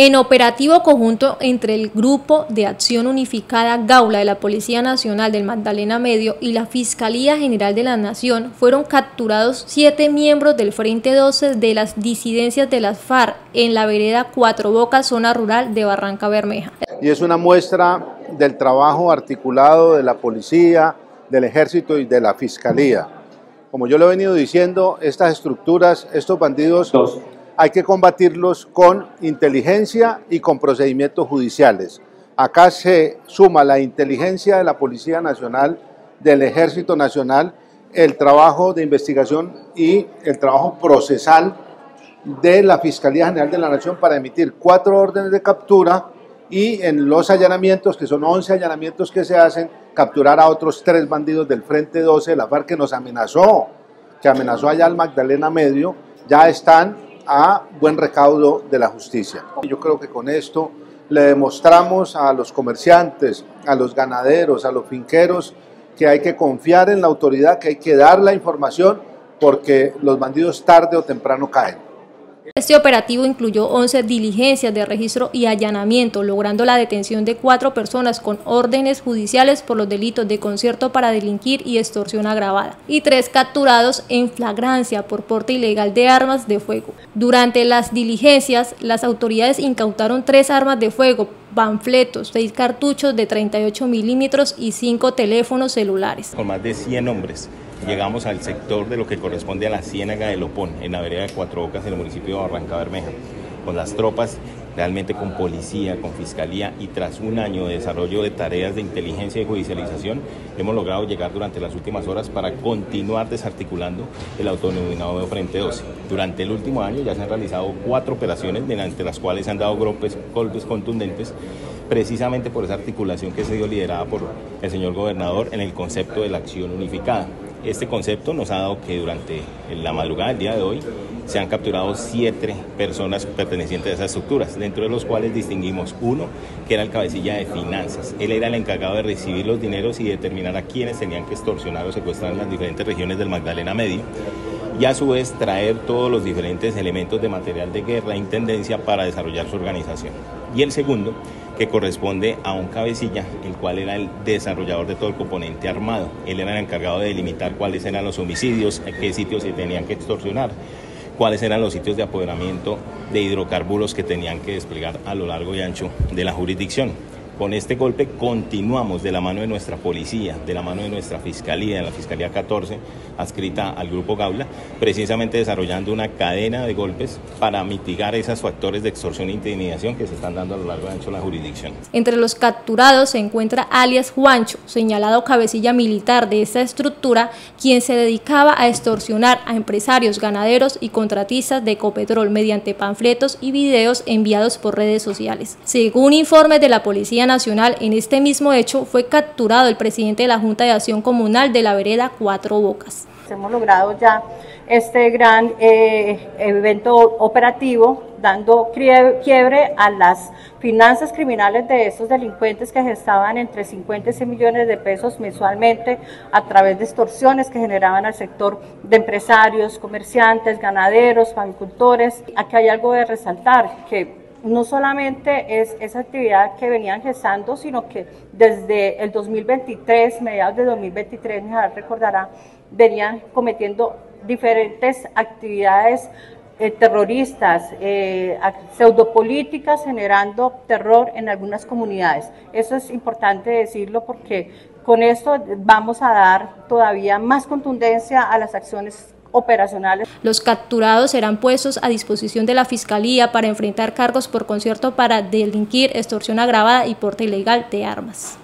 En operativo conjunto entre el Grupo de Acción Unificada Gaula de la Policía Nacional del Magdalena Medio y la Fiscalía General de la Nación, fueron capturados siete miembros del Frente 12 de las disidencias de las FARC en la vereda Cuatro Bocas, zona rural de Barranca Bermeja. Y es una muestra del trabajo articulado de la policía, del ejército y de la fiscalía. Como yo lo he venido diciendo, estas estructuras, estos bandidos hay que combatirlos con inteligencia y con procedimientos judiciales. Acá se suma la inteligencia de la Policía Nacional, del Ejército Nacional, el trabajo de investigación y el trabajo procesal de la Fiscalía General de la Nación para emitir cuatro órdenes de captura y en los allanamientos, que son 11 allanamientos que se hacen, capturar a otros tres bandidos del Frente 12 de la FARC que nos amenazó, que amenazó allá al Magdalena Medio, ya están a buen recaudo de la justicia. Yo creo que con esto le demostramos a los comerciantes, a los ganaderos, a los finqueros, que hay que confiar en la autoridad, que hay que dar la información, porque los bandidos tarde o temprano caen. Este operativo incluyó 11 diligencias de registro y allanamiento, logrando la detención de cuatro personas con órdenes judiciales por los delitos de concierto para delinquir y extorsión agravada, y tres capturados en flagrancia por porte ilegal de armas de fuego. Durante las diligencias, las autoridades incautaron tres armas de fuego, panfletos, seis cartuchos de 38 milímetros y cinco teléfonos celulares. Con más de 100 hombres llegamos al sector de lo que corresponde a la Ciénaga de Lopón, en la vereda de Cuatro Bocas, en el municipio de Barranca Bermeja, con las tropas realmente con policía, con fiscalía y tras un año de desarrollo de tareas de inteligencia y judicialización, hemos logrado llegar durante las últimas horas para continuar desarticulando el autodenominado Frente 12. Durante el último año ya se han realizado cuatro operaciones mediante las cuales se han dado golpes, golpes contundentes precisamente por esa articulación que se dio liderada por el señor gobernador en el concepto de la acción unificada. Este concepto nos ha dado que durante la madrugada del día de hoy se han capturado siete personas pertenecientes a esas estructuras, dentro de los cuales distinguimos uno que era el cabecilla de finanzas. Él era el encargado de recibir los dineros y determinar a quienes tenían que extorsionar o secuestrar en las diferentes regiones del Magdalena Medio y a su vez traer todos los diferentes elementos de material de guerra e intendencia para desarrollar su organización. Y el segundo que corresponde a un cabecilla, el cual era el desarrollador de todo el componente armado. Él era el encargado de delimitar cuáles eran los homicidios, qué sitios se tenían que extorsionar, cuáles eran los sitios de apoderamiento de hidrocarburos que tenían que desplegar a lo largo y ancho de la jurisdicción. Con este golpe continuamos de la mano de nuestra policía, de la mano de nuestra fiscalía, de la Fiscalía 14, adscrita al Grupo Gaula, precisamente desarrollando una cadena de golpes para mitigar esos factores de extorsión e intimidación que se están dando a lo largo de la jurisdicción. Entre los capturados se encuentra alias Juancho, señalado cabecilla militar de esta estructura, quien se dedicaba a extorsionar a empresarios, ganaderos y contratistas de Ecopetrol mediante panfletos y videos enviados por redes sociales. Según informes de la Policía Nacional, en este mismo hecho fue capturado el presidente de la Junta de Acción Comunal de la vereda Cuatro Bocas. Hemos logrado ya este gran eh, evento operativo dando quiebre a las finanzas criminales de estos delincuentes que gestaban entre 50 y 100 millones de pesos mensualmente a través de extorsiones que generaban al sector de empresarios, comerciantes, ganaderos, agricultores. Aquí hay algo de resaltar, que no solamente es esa actividad que venían gestando, sino que desde el 2023, mediados de 2023, me recordará, venían cometiendo diferentes actividades eh, terroristas, eh, pseudopolíticas, generando terror en algunas comunidades. Eso es importante decirlo porque con esto vamos a dar todavía más contundencia a las acciones operacionales. Los capturados serán puestos a disposición de la Fiscalía para enfrentar cargos por concierto para delinquir, extorsión agravada y porte ilegal de armas.